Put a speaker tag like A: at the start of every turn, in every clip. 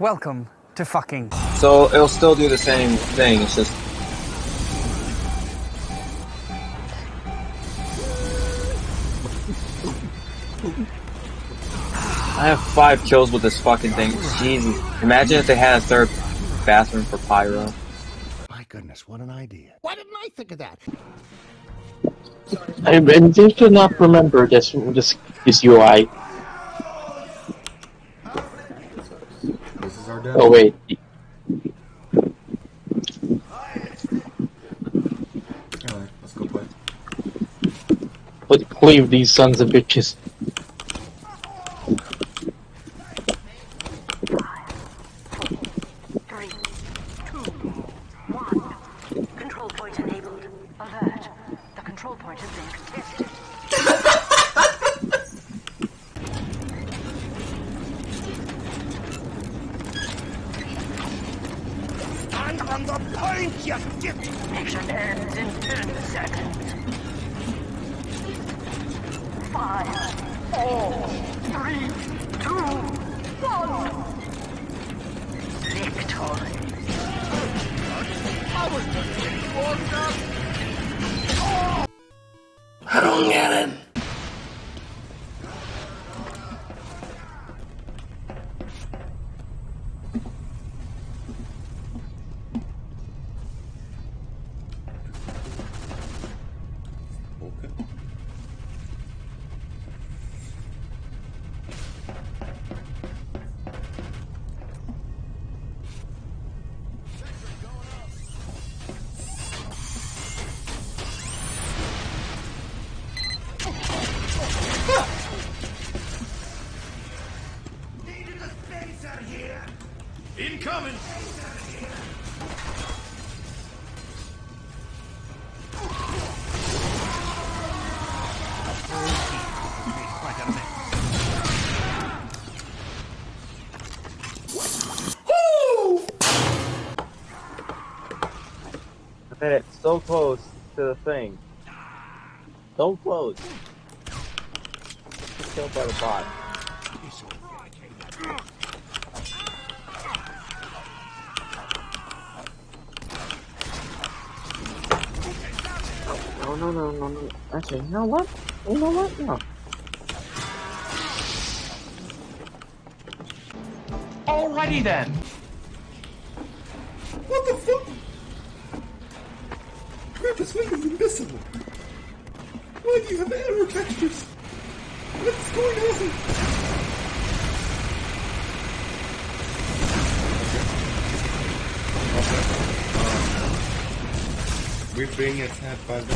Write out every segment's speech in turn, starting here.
A: Welcome to fucking.
B: So it'll still do the same thing. It's just I have five kills with this fucking thing. Jesus. Imagine if they had a third bathroom for Pyro.
C: My goodness, what an idea.
D: Why didn't I think of that?
E: I, I seem to not remember this this this UI.
F: This our death.
E: Oh wait,
F: Alright, let's go play.
E: Let- leave these sons of bitches.
G: Three, two, one. Control point enabled. Alert. The control point has been contested.
D: On the point, you dip!
G: Mission ends in ten seconds. Five, four, three, two, one. Victory.
D: I was just!
C: I don't get it.
D: Incoming!
B: I made it so close to the thing. So close. Killed by the bot. No, no, no, no. Actually, you know what? You know what? No.
H: Alrighty then.
F: What the fuck? Krampus Wing is invisible. Why do you have error textures? What's going on? We're being attacked uh, by the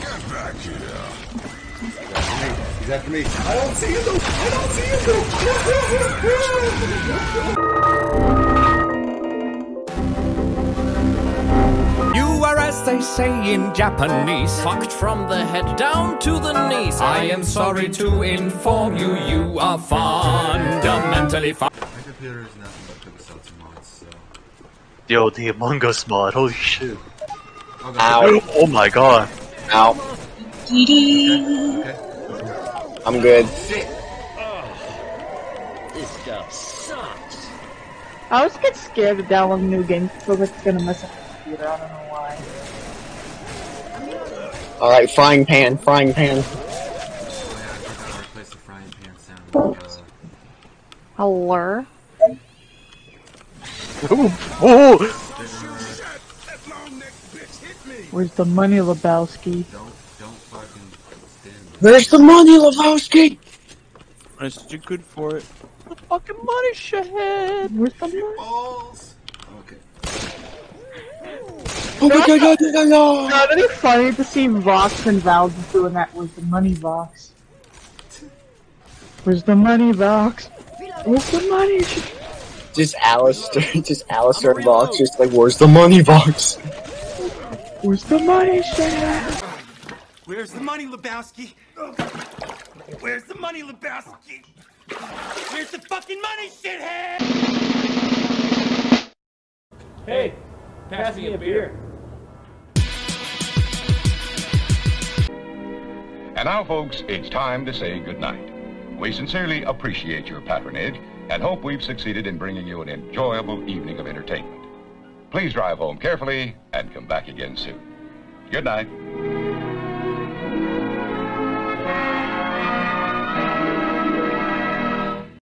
D: Get back here!
F: He's after me. I don't see him though. I don't see him though.
I: You are, as they say in Japanese, fucked from the head down to the knees. I am sorry to inform you, you are fundamentally fucked.
F: My computer is nothing
J: Yo, the Among Us mod, holy shit.
F: Okay.
B: Ow.
J: Oh my god.
B: Ow.
F: Okay.
B: I'm good. This stuff sucks.
K: I always get scared to download new games. I feel like it's gonna mess up my computer. I don't know why.
B: Alright, frying pan, frying pan.
F: Oh yeah, I replace the frying pan sound uh,
K: Hello?
J: Oh!
D: That long neck bitch hit me!
K: Where's the money, Lebowski?
F: don't, don't fucking stand there.
B: Where's the money, Lebowski?
J: Is you good for it?
K: The fucking money, shithead! Where's the money?
F: Balls! Okay.
B: Oh my god, god, god, god.
K: God, it'd be funny to see Vox and Valve doing that with the money Vox. Where's the money Vox? Where's the money?
B: Just Alistair, just Alistair box, just like, where's the money box?
K: Where's the money, shithead?
D: Where's the money, Lebowski? Where's the money, Lebowski? Where's the fucking money, shithead?
I: Hey, pass me a beer.
A: And now, folks, it's time to say goodnight. We sincerely appreciate your patronage and hope we've succeeded in bringing you an enjoyable evening of entertainment. Please drive home carefully and come back again soon. Good night.